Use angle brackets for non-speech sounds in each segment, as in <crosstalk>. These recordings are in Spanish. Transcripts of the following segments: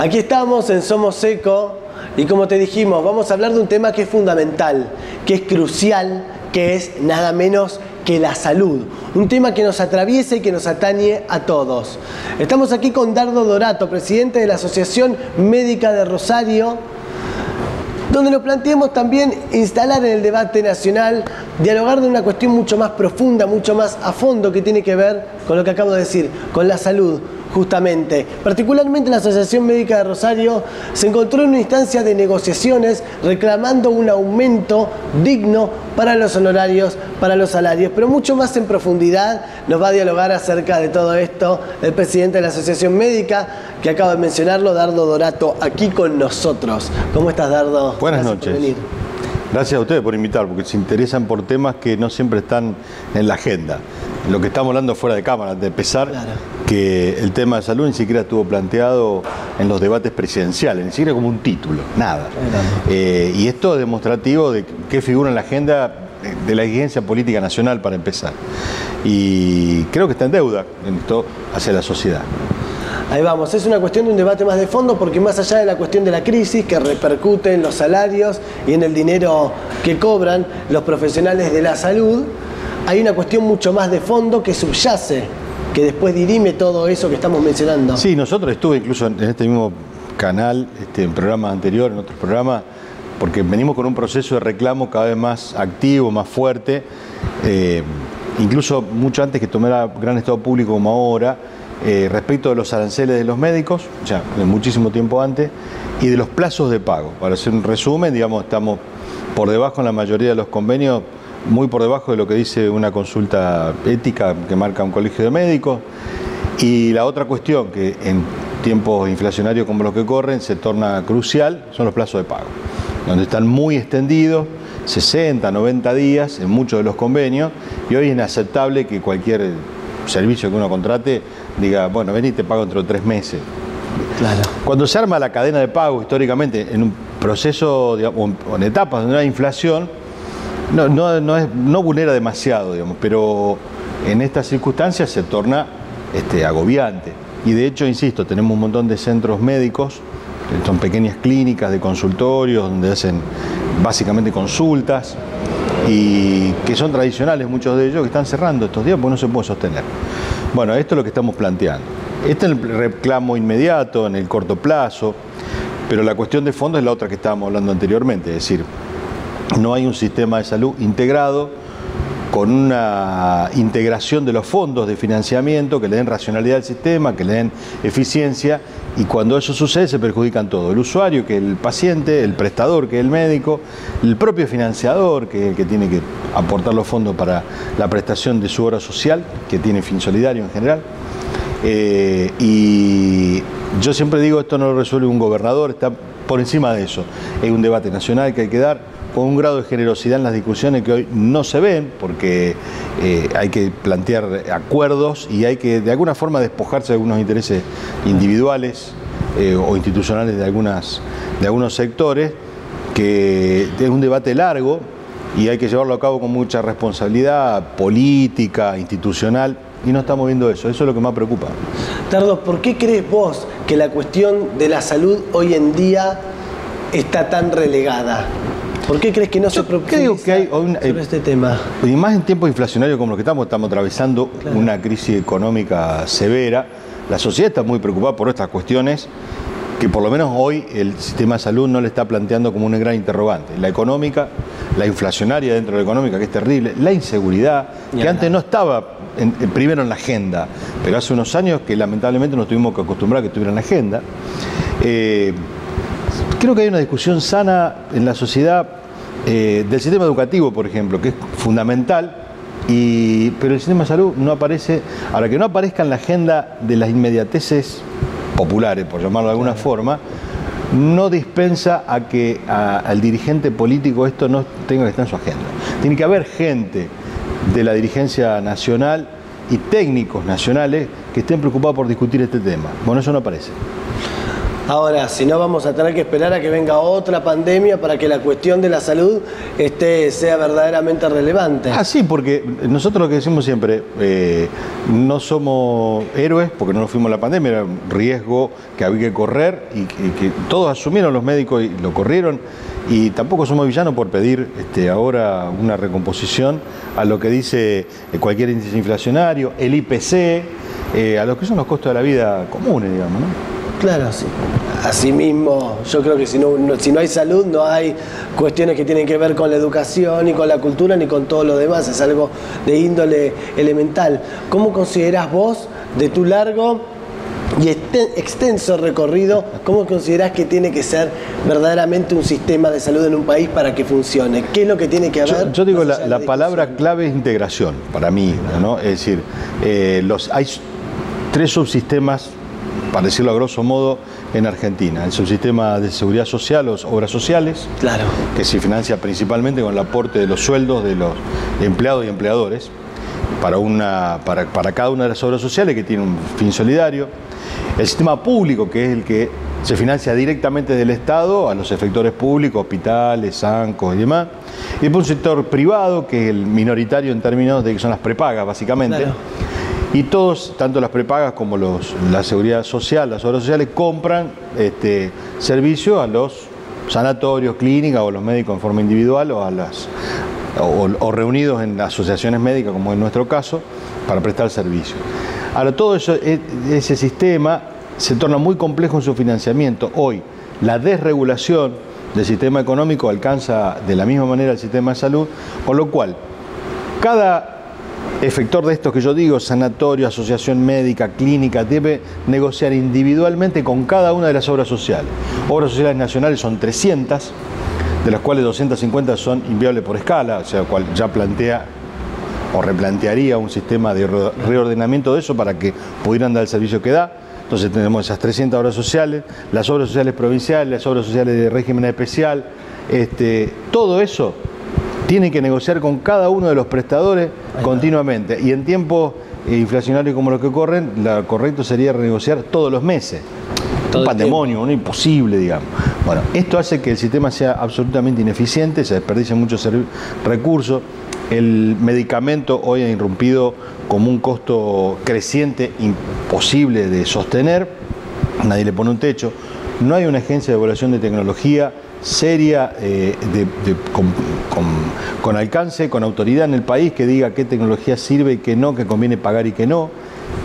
Aquí estamos en Somos Eco y como te dijimos, vamos a hablar de un tema que es fundamental, que es crucial, que es nada menos que la salud. Un tema que nos atraviesa y que nos atañe a todos. Estamos aquí con Dardo Dorato, presidente de la Asociación Médica de Rosario, donde nos planteamos también instalar en el debate nacional, dialogar de una cuestión mucho más profunda, mucho más a fondo que tiene que ver con lo que acabo de decir, con la salud justamente. Particularmente la Asociación Médica de Rosario se encontró en una instancia de negociaciones reclamando un aumento digno para los honorarios, para los salarios, pero mucho más en profundidad nos va a dialogar acerca de todo esto el presidente de la Asociación Médica, que acabo de mencionarlo, Dardo Dorato, aquí con nosotros. ¿Cómo estás, Dardo? Buenas noches. Gracias a ustedes por invitar, porque se interesan por temas que no siempre están en la agenda. Lo que estamos hablando fuera de cámara, de pesar que el tema de salud ni siquiera estuvo planteado en los debates presidenciales, ni siquiera como un título, nada. Eh, y esto es demostrativo de qué figura en la agenda de la exigencia política nacional para empezar. Y creo que está en deuda en esto hacia la sociedad. Ahí vamos, es una cuestión de un debate más de fondo porque más allá de la cuestión de la crisis que repercute en los salarios y en el dinero que cobran los profesionales de la salud, hay una cuestión mucho más de fondo que subyace, que después dirime todo eso que estamos mencionando. Sí, nosotros estuve incluso en este mismo canal, este, en programas anteriores, en otros programas, porque venimos con un proceso de reclamo cada vez más activo, más fuerte, eh, incluso mucho antes que tomara gran estado público como ahora, eh, respecto de los aranceles de los médicos, ya de muchísimo tiempo antes, y de los plazos de pago. Para hacer un resumen, digamos, estamos por debajo en la mayoría de los convenios, muy por debajo de lo que dice una consulta ética que marca un colegio de médicos. Y la otra cuestión que en tiempos inflacionarios como los que corren se torna crucial son los plazos de pago, donde están muy extendidos, 60, 90 días en muchos de los convenios, y hoy es inaceptable que cualquier servicio que uno contrate diga, bueno, ven y te pago dentro de tres meses. Claro. Cuando se arma la cadena de pago históricamente en un proceso digamos, o en etapas donde hay inflación, no, no, no, es, no vulnera demasiado, digamos, pero en estas circunstancias se torna este, agobiante. Y de hecho, insisto, tenemos un montón de centros médicos, son pequeñas clínicas de consultorios donde hacen básicamente consultas y que son tradicionales muchos de ellos que están cerrando estos días porque no se puede sostener. Bueno, esto es lo que estamos planteando. Este es el reclamo inmediato, en el corto plazo, pero la cuestión de fondo es la otra que estábamos hablando anteriormente, es decir, no hay un sistema de salud integrado con una integración de los fondos de financiamiento que le den racionalidad al sistema, que le den eficiencia, y cuando eso sucede se perjudican todos, el usuario, que el paciente, el prestador, que el médico, el propio financiador, que es el que tiene que aportar los fondos para la prestación de su obra social, que tiene fin solidario en general. Eh, y yo siempre digo, esto no lo resuelve un gobernador, está por encima de eso. Es un debate nacional que hay que dar con un grado de generosidad en las discusiones que hoy no se ven, porque eh, hay que plantear acuerdos y hay que de alguna forma despojarse de algunos intereses individuales eh, o institucionales de, algunas, de algunos sectores, que es un debate largo y hay que llevarlo a cabo con mucha responsabilidad política, institucional, y no estamos viendo eso, eso es lo que más preocupa. Tardo, ¿por qué crees vos que la cuestión de la salud hoy en día está tan relegada? ¿Por qué crees que no se creo que hay sobre eh, este tema? Y más en tiempos inflacionarios como los que estamos, estamos atravesando una crisis económica severa. La sociedad está muy preocupada por estas cuestiones que por lo menos hoy el sistema de salud no le está planteando como un gran interrogante. La económica, la inflacionaria dentro de la económica, que es terrible, la inseguridad, que antes no estaba primero en la agenda, pero hace unos años que lamentablemente nos tuvimos que acostumbrar a que estuviera en la agenda. Eh, creo que hay una discusión sana en la sociedad eh, del sistema educativo, por ejemplo, que es fundamental, y, pero el sistema de salud no aparece, ahora que no aparezca en la agenda de las inmediateces populares, por llamarlo de alguna forma, no dispensa a que al dirigente político esto no tenga que estar en su agenda. Tiene que haber gente de la dirigencia nacional y técnicos nacionales que estén preocupados por discutir este tema. Bueno, eso no aparece. Ahora, si no, vamos a tener que esperar a que venga otra pandemia para que la cuestión de la salud esté, sea verdaderamente relevante. Ah, sí, porque nosotros lo que decimos siempre, eh, no somos héroes porque no nos fuimos a la pandemia, era un riesgo que había que correr y que, todos asumieron los médicos y lo corrieron. Y tampoco somos villanos por pedir este, ahora una recomposición a lo que dice eh, cualquier índice inflacionario, el IPC, eh, a lo que son los costos de la vida comunes, digamos, ¿no? Claro, sí. Asimismo, yo creo que si no, si no hay salud, no hay cuestiones que tienen que ver con la educación, ni con la cultura, ni con todo lo demás. Es algo de índole elemental. ¿Cómo considerás vos, de tu largo y extenso recorrido, cómo considerás que tiene que ser verdaderamente un sistema de salud en un país para que funcione? ¿Qué es lo que tiene que haber? Yo, digo, la, palabra clave es integración, para mí, ¿no? Es decir, eh, los, hay tres subsistemas para decirlo a grosso modo, en Argentina. El subsistema de seguridad social, o obras sociales, claro. que se financia principalmente con el aporte de los sueldos de los empleados y empleadores para, una, para, para cada una de las obras sociales que tiene un fin solidario. El sistema público, que es el que se financia directamente del Estado a los efectores públicos, hospitales, bancos y demás. Y después un sector privado, que es el minoritario en términos de que son las prepagas, básicamente. Y todos, tanto las prepagas como la seguridad social, las obras sociales, compran este, servicio a los sanatorios, clínicas o los médicos en forma individual o, a las, reunidos en asociaciones médicas, como en nuestro caso, para prestar servicio. Ahora, todo eso, e, ese sistema se torna muy complejo en su financiamiento. Hoy, la desregulación del sistema económico alcanza de la misma manera el sistema de salud, con lo cual, cada efector de esto que yo digo, sanatorio, asociación médica, clínica, debe negociar individualmente con cada una de las obras sociales. Obras sociales nacionales son 300, de las cuales 250 son inviables por escala, o sea, cual ya plantea o replantearía un sistema de reordenamiento de eso para que pudieran dar el servicio que da. Entonces tenemos esas 300 obras sociales, las obras sociales provinciales, las obras sociales de régimen especial, este, todo eso tiene que negociar con cada uno de los prestadores continuamente. Y en tiempos inflacionarios como los que corren, lo correcto sería renegociar todos los meses. un pandemonio, un imposible, digamos. Bueno, esto hace que el sistema sea absolutamente ineficiente, se desperdician muchos recursos. El medicamento hoy ha irrumpido como un costo creciente imposible de sostener, nadie le pone un techo. No hay una agencia de evaluación de tecnología seria, eh, con, alcance, con autoridad en el país, que diga qué tecnología sirve y qué no, que conviene pagar y qué no.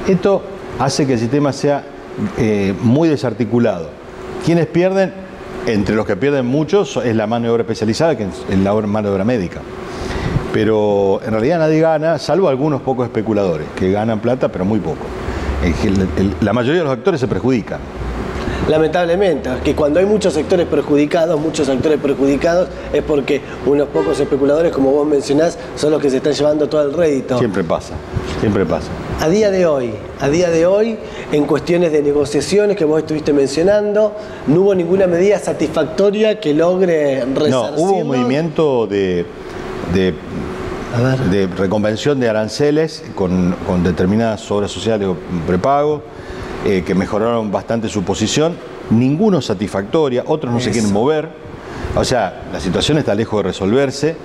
Esto hace que el sistema sea eh, muy desarticulado. ¿Quiénes pierden? Entre los que pierden muchos es la mano de obra especializada, que es la mano de obra médica. Pero en realidad nadie gana, salvo algunos pocos especuladores, que ganan plata, pero muy poco. la mayoría de los actores se perjudican lamentablemente, que cuando hay muchos sectores perjudicados, muchos actores perjudicados, es porque unos pocos especuladores, como vos mencionás, son los que se están llevando todo el rédito. Siempre pasa, siempre pasa. A día de hoy, a día de hoy, en cuestiones de negociaciones que vos estuviste mencionando, no hubo ninguna medida satisfactoria que logre resarcir. No, hubo un movimiento de, de de reconvención de aranceles con, con, determinadas obras sociales o prepago eh, que mejoraron bastante su posición, ninguno satisfactoria, otros no se quieren mover. O sea, la situación está lejos de resolverse,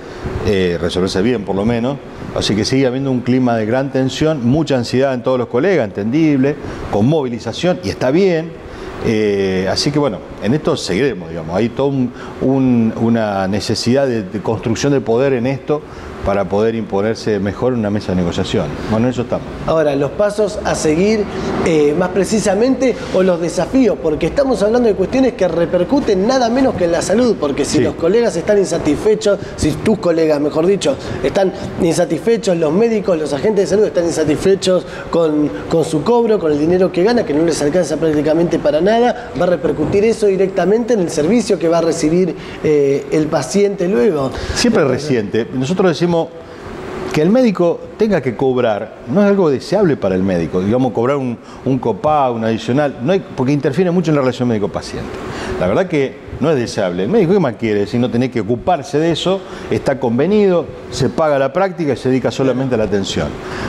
eh, resolverse bien por lo menos, así que sigue habiendo un clima de gran tensión, mucha ansiedad en todos los colegas, entendible, con movilización, y está bien. Eh, así que bueno, en esto seguiremos, digamos, hay toda una necesidad de construcción de poder en esto para poder imponerse mejor en una mesa de negociación. Bueno, en eso estamos. Ahora, los pasos a seguir eh, más precisamente o los desafíos, porque estamos hablando de cuestiones que repercuten nada menos que en la salud, porque si los colegas están insatisfechos, si tus colegas, mejor dicho, están insatisfechos, los médicos, los agentes de salud están insatisfechos con, con su cobro, con el dinero que gana, que no les alcanza prácticamente para nada, va a repercutir eso directamente en el servicio que va a recibir eh, el paciente luego. Siempre reciente. Nosotros decimos que el médico tenga que cobrar no es algo deseable para el médico, digamos, cobrar un, un un adicional, no porque interfiere mucho en la relación médico-paciente. La verdad que no es deseable. El médico, ¿qué más quiere? Si no tiene que ocuparse de eso, está convenido, se paga la práctica y se dedica solamente a la atención.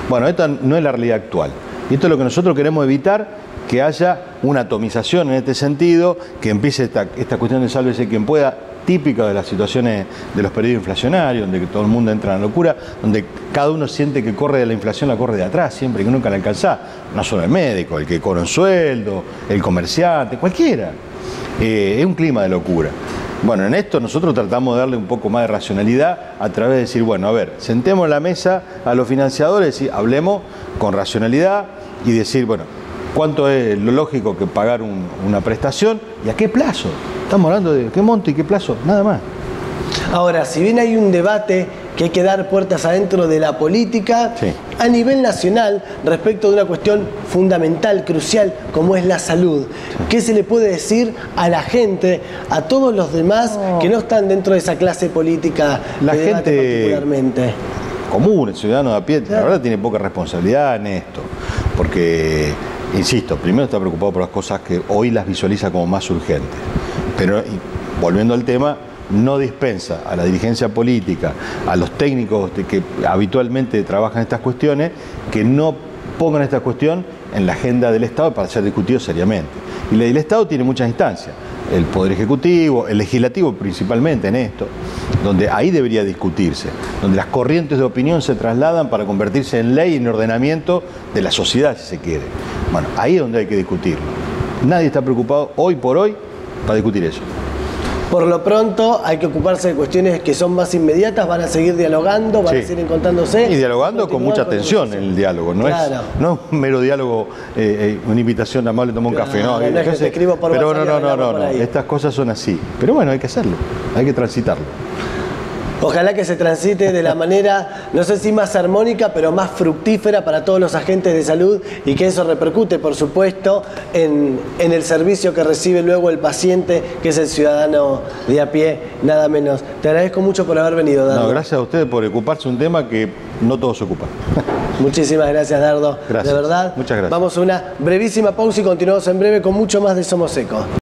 Bueno, esta no es la realidad actual. Y esto es lo que nosotros queremos evitar que haya una atomización en este sentido, que empiece esta, esta cuestión de sálvese quien pueda, típica de las situaciones de los periodos inflacionarios, donde todo el mundo entra en la locura, donde cada uno siente que corre de la inflación, la corre de atrás, siempre que nunca la alcanza, no solo el médico, el que cobra un sueldo, el comerciante, cualquiera. Eh, es un clima de locura. Bueno, en esto nosotros tratamos de darle un poco más de racionalidad a través de decir, bueno, a ver, sentemos la mesa a los financiadores y hablemos con racionalidad y decir, bueno, cuánto es lo lógico que pagar una prestación y a qué plazo. Estamos hablando de qué monto y qué plazo, nada más. Ahora, si bien hay un debate que hay que dar puertas adentro de la política a nivel nacional respecto de una cuestión fundamental, crucial, como es la salud. ¿Qué se le puede decir a la gente, a todos los demás que no están dentro de esa clase política la gente particularmente? común, el ciudadano de a pie, la verdad tiene poca responsabilidad en esto, porque, insisto, primero está preocupado por las cosas que hoy las visualiza como más urgentes, pero volviendo al tema, no dispensa a la dirigencia política, a los técnicos que habitualmente trabajan estas cuestiones, que no pongan esta cuestión en la agenda del Estado para ser discutido seriamente. Y el Estado tiene muchas instancias, el Poder Ejecutivo, el Legislativo principalmente en esto, donde ahí debería discutirse, donde las corrientes de opinión se trasladan para convertirse en ley y en ordenamiento de la sociedad, si se quiere. Bueno, ahí es donde hay que discutirlo. Nadie está preocupado hoy por hoy para discutir eso. Por lo pronto hay que ocuparse de cuestiones que son más inmediatas, van a seguir dialogando, van a seguir encontrándose. Y dialogando con mucha atención en el diálogo, no, es, no un mero diálogo, eh, eh, una invitación amable, toma un café, no. no es que escribo por pero no, no, no, no, no, estas cosas son así. Pero bueno, hay que hacerlo, hay que transitarlo. Ojalá que se transite de la manera, no sé si más armónica, pero más fructífera para todos los agentes de salud y que eso repercute, por supuesto, en, el servicio que recibe luego el paciente, que es el ciudadano de a pie, nada menos. Te agradezco mucho por haber venido, Dardo. No, gracias a ustedes por ocuparse un tema que no todos ocupan. <laughs> Muchísimas gracias, Dardo. Gracias. De verdad. Muchas gracias. Vamos a una brevísima pausa y continuamos en breve con mucho más de Somos Eco.